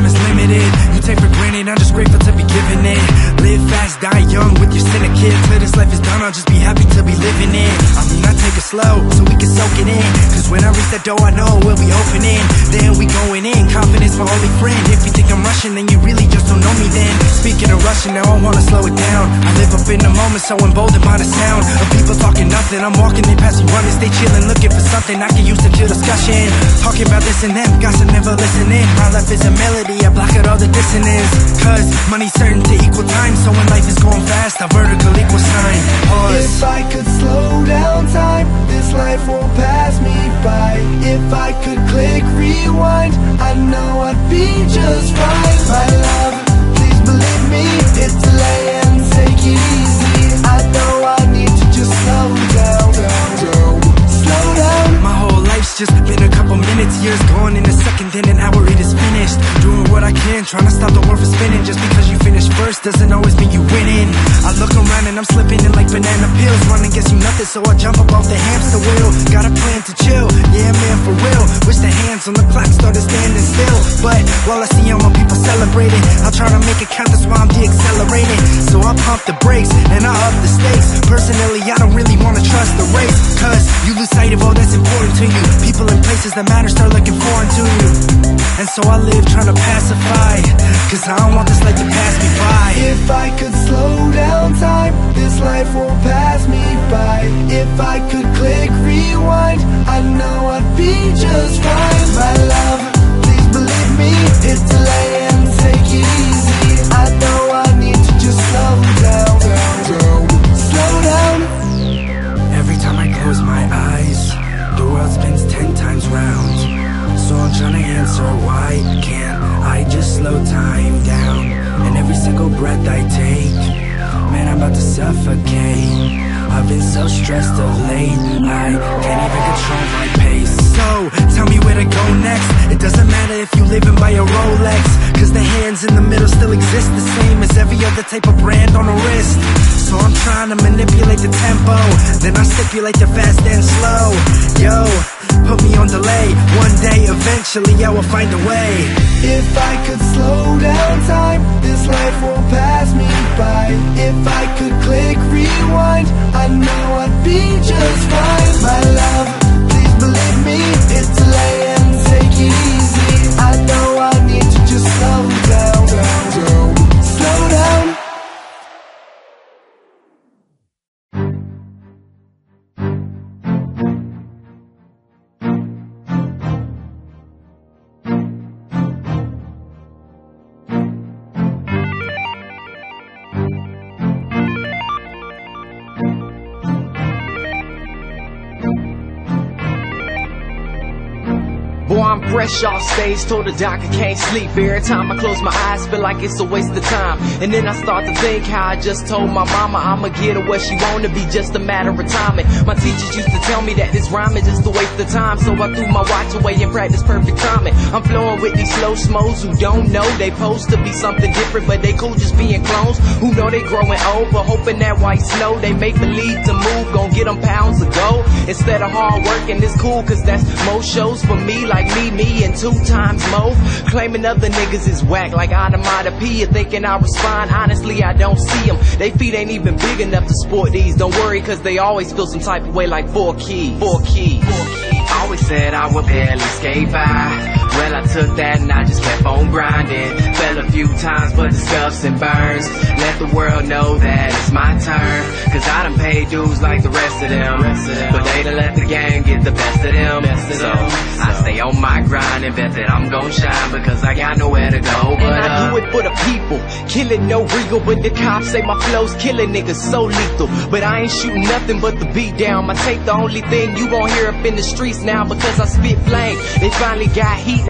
time is limited. You take for granted, I'm just grateful to be given it. Live fast, die young with your syndicate. Till this life is done, I'll just be happy to be living it. I mean, I take it slow so we can soak it in. Cause when I reach that door, I know we'll be opening. Then we going in, confidence my only friend. If you think I'm rushing, then you really just don't know me then. Speaking of rushing, now I wanna slow it down. Live up in the moment, so emboldened by the sound of people talking nothing. I'm walking, they pass me running, stay chilling, looking for something I can use to chill discussion. Talking about this and them, gossip never listening. My life is a melody, I block out all the dissonance. Cause money's certain to equal time, so when life is going fast, a vertical equal sign. Pause. If I could slow down time, this life won't pass me by. If I could click rewind, in a second, then an hour it is finished. Doing what I can, trying to stop the world from spinning. Just because you first doesn't always mean you winning. I look around and I'm slipping in like banana peels Running gets you nothing, so I jump up off the hamster wheel. Got a plan to chill, yeah man, for real. Wish the hands on the clock started standing still. But while I see all my people celebrating, I'll try to make it count, that's why I'm de-accelerating. So I pump the brakes and I up the stakes. Personally, I don't really wanna trust the race. Cause you lose sight of all that's important to you. People and places that matter start looking foreign to you. And so I live trying to pacify. Cause I don't want this life to pass me by. Breath I take, man, I'm about to suffocate. I've been so stressed of late, I can't even control my pace. So tell me where to go next. It doesn't matter if you living by a Rolex, cause the hands in the middle still exist the same as every other type of brand on a wrist. So I'm trying to manipulate the tempo, then I stipulate the fast and slow. Yo, put me on delay. One day, eventually, I will find a way. If I could slow down time, rewind, I know I'm fresh off stage, told the doctor can't sleep. Every time I close my eyes, feel like it's a waste of time. And then I start to think how I just told my mama I'ma get her where she wanna be, just a matter of timing. My teachers used to tell me that this rhyme is just a waste of time, so I threw my watch away and practiced perfect timing. I'm flowing with these slow smos who don't know they supposed to be something different, but they cool just being clones. Who know they growing old, but hoping that white snow they make believe to move, gon' get them pounds of gold instead of hard work. And it's cool, cause that's most shows for me, like me, me, and two times more. Claiming other niggas is whack, like onomatopoeia, thinking I respond. Honestly, I don't see them. They feet ain't even big enough to sport these. Don't worry, cause they always feel some type of way like four keys. Four keys. Four keys. Always said I would barely skate by. Well, I took that and I just kept on grinding. Few times, but the scuffs and burns. Let the world know that it's my turn. Cause I done paid dues like the rest of them. But they done let the game get the best of them. So I stay on my grind and bet that I'm gon' shine because I got nowhere to go. But And I do it for the people, killing no regal, but the cops say my flow's killing niggas so lethal. But I ain't shooting nothing but the beat down. My tape the only thing you gon' hear up in the streets now because I spit flame. They finally got heat